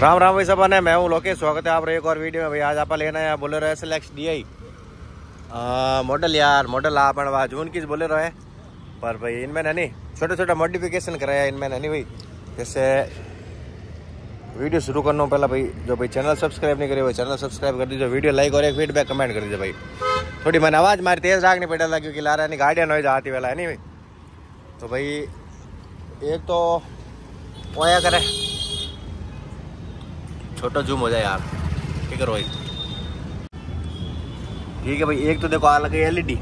राम राम भाई सबन है मैं हूँ लोकेश, स्वागत है आप एक और वीडियो में। भाई, आज आप लेना है Bolero S L X D I model यार मॉडल आप जून की बोलेरो है। पर भाई, इनमें नहीं छोटे छोटा मॉडिफिकेशन कराया इनमें नहीं भाई। जैसे वीडियो शुरू करना पहला भाई, जो भाई चैनल सब्सक्राइब नहीं करे, वो चैनल सब्सक्राइब कर दीजिए, वीडियो लाइक और एक फीडबैक कमेंट कर दीजिए भाई। थोड़ी मैंने आवाज़ मारी, तेज़ राखनी पड़ा था क्योंकि ला रहा नहीं गाड़ियाँ नॉइज़ आती वाला है, नहीं भाई। तो भाई, एक तो आया करे। छोटा जूम हो जाए यार। ठीक है भाई ठीक है भाई, एक तो देखो, आ लगे L E D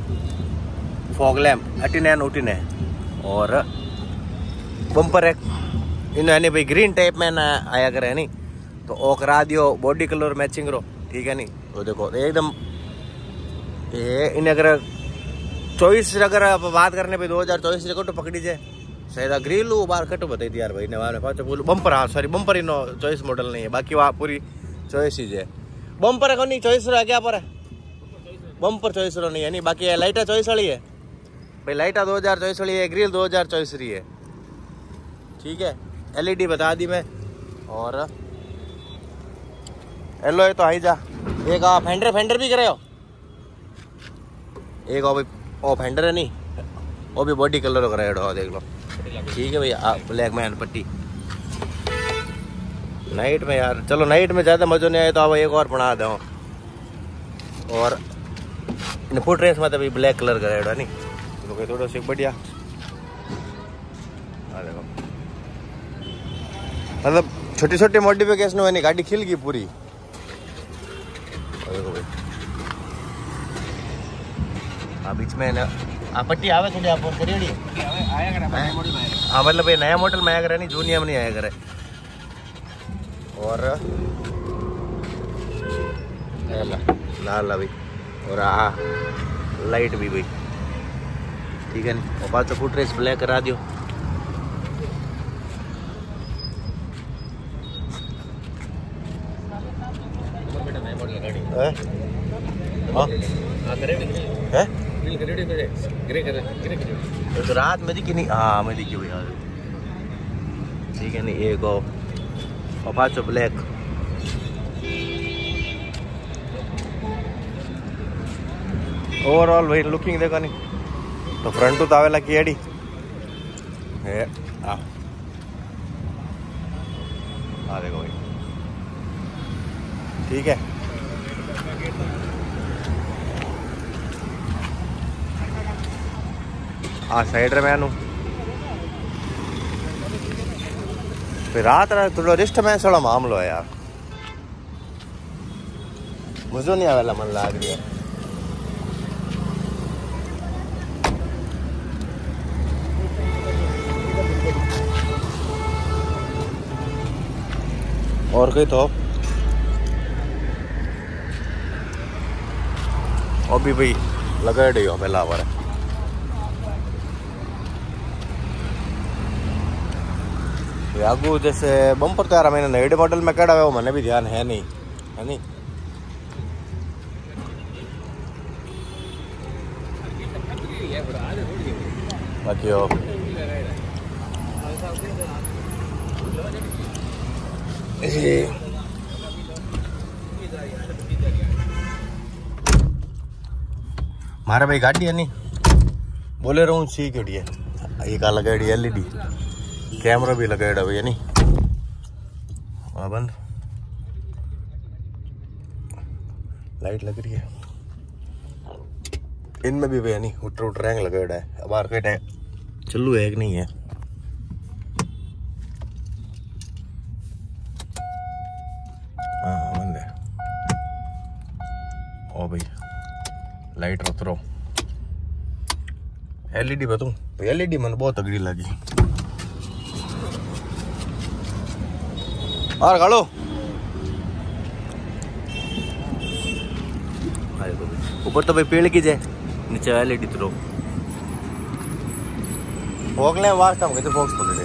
fog lamp eighteen N ओटीन है और बम्पर है। इन्हें नहीं भाई ग्रीन टाइप में ना आया करे नहीं? तो ओ करा दियो बॉडी कलर मैचिंग रो, ठीक है नहीं? तो देखो, एकदम, ये इन अगर चौबीस अगर बात करने पे दो हज़ार चौबीस रिकॉर्ड तो पकड़ी जाए। शायद ग्रिल बार कट बताई थी यार भाई ने वाले पाँच बोलो बम्पर हाँ सॉरी बम्पर इनो चॉइस मॉडल नहीं है बाकी वहाँ पूरी चॉइस ही है बम्पर है नहीं चॉइस रहा क्या पर है बम्पर चॉइस रो नहीं है नहीं बाकी लाइटा चॉइस वाली है भाई लाइटा दो हज़ार चौबीस वाली है ग्रिल दो हज़ार चौबीस रही है ठीक है एलईडी बता दी मैं और एलो है तो आई जा एक आप फेंडर फेंडर भी करे हो एक ओ फेंडर है नहीं वो भी बॉडी कलर का देख लो ठीक है भैया ब्लैक मैन पट्टी। नाइट में यार, चलो नाइट में ज़्यादा मज़ो नहीं आया तो अब एक और बना दो। और फुट रेस में तो भी ब्लैक कलर का रेड है नहीं? तो थोड़ा सी, बढ़िया। मतलब छोटी छोटी मॉडिफिकेशन में गाड़ी खिल गई पूरी। देखो भाई। हाँ बीच में ना पट्टी आवे थोड़ी आप और करिए हाँ मतलब ये नया मॉडल में आया करे नहीं जूनियर में नहीं आया करे और लाल अभी और आ लाइट भी भाई ठीक है नहीं और पाँच फुट रेस ब्लैक करा दियो है? हाँ? है? तो रात में दिखी नहीं हाँ मैं दिखी भैया ठीक है, नहीं एक और पाँचो ब्लैक नहीं। तो फ्रंट तो आवेला की एडी। है आ। आ देखो भाई। ठीक ਆ ਸਾਈਡਰਮੈਨ रात रात ਰਾਤ ਰਾ मैं ਮੈਂ मामलो है यार। मुझे नहीं आवेला, मन लाग रही है। और कहीं तो? अभी भाई, लगा डे हो पहला बार है आगू जैसे बम्पर तो यार मैंने नए मॉडल में कड़ा है वो मैंने भी ध्यान है नहीं है नहीं बाकी हो मारे भाई गाड़ी है नहीं बोले रहूँ सी क्यों है ये का लगा एल ई डी कैमरा भी लगाया भैया, नहीं? हाँ बंद। लाइट लग रही है। इनमें भी भैया, नहीं? उटर उटर रैंग लगाया है। अब मार्केट है चलू है एक नहीं है? हाँ बंद है। ओ भाई लाइट उतरो। एलईडी बताऊँ? एलईडी मन बहुत अगड़ी लगी। और गाड़ो ऊपर तो भाई पेड़ की जाए नीचे वाले डितरो फोक ले वास्ता हम कहते फोक्स पकड़े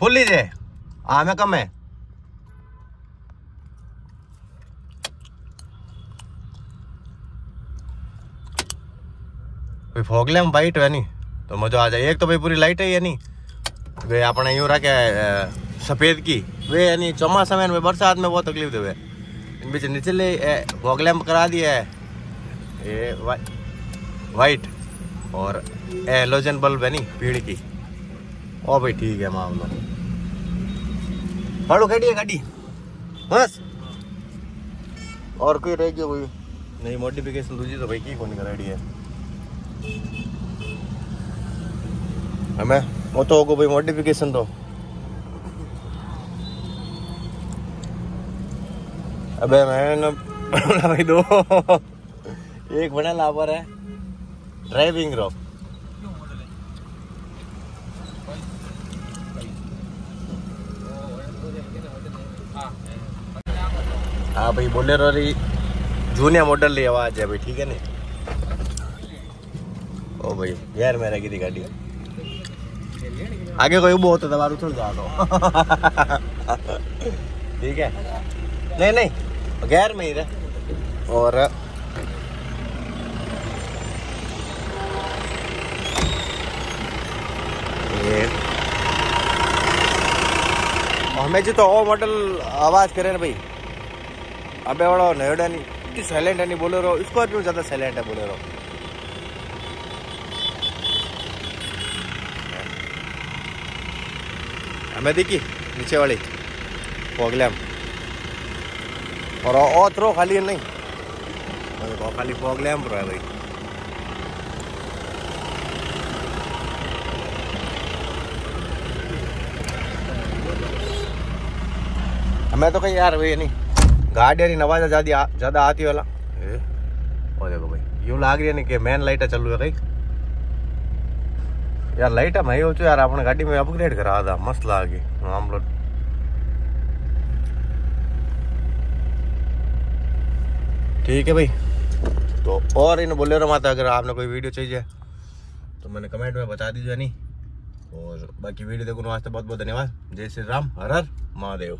फुल लीजिए हाँ मैं कम है भाई ફોગલેમ વાઈટ है नहीं तो मजा आ जाए एक तो भाई पूरी लाइट है ये नहीं वे अपने यूं रखे अ, सफेद की वे यानी चौमासा में वे बरसात में बहुत तकलीफ दे वे इन बीच निचले फॉग लैम्प करा दिया है ये वा- वाइट और एलोजन बल्ब है नहीं पीड़ की ओ भाई ठीक है मामला भाड़ो गाड़ी है गाड़ी बस और कोई रह गया कोई नई मॉडिफिकेशन दूजी तो भाई की कौन कराड़ी है हमें? वो तो होगा भाई मॉडिफिकेशन तो अबे मैंने भाई दो। एक बना लापर है। ड्राइविंग रो हाँ भाई, बोलेरो री जूनियर मॉडल ली आवाज़ है भाई, ठीक है नहीं? ओ भाई यार मेरा की गाड़ी आगे कोई उबो होता તમારું થોડું જાતો ठीक है नहीं नहीं गैर में ही रहे और ये हमें जी तो ओ मॉडल आवाज करे ना भाई अबे वाला नोएडा नहीं इतनी साइलेंट है नहीं बोले रहो स्कॉर्पियो ज्यादा साइलेंट है बोले हमें देखी नीचे वाली फॉगलैम और ओ थ्रो खाली नहीं वो खाली फॉगलैम है भाई हमें तो कहीं यार वे नहीं गाड़ी नवाजा ज़्यादा ज़्यादा आती वाला ए, ओ देखो भाई यूँ लाग रही है नहीं कि मेन लाइट चालू है कहीं यार लाइट है हो यार, अपने गाड़ी में अपग्रेड करा था मस्त लागी। हम लोग ठीक है भाई। तो और इन बोले रहा माता, अगर आपने कोई वीडियो चाहिए तो मैंने कमेंट में बता दीजिए नहीं और बाकी वीडियो देखो वास्ते बहुत बहुत धन्यवाद। जय श्री राम, हर हर महादेव।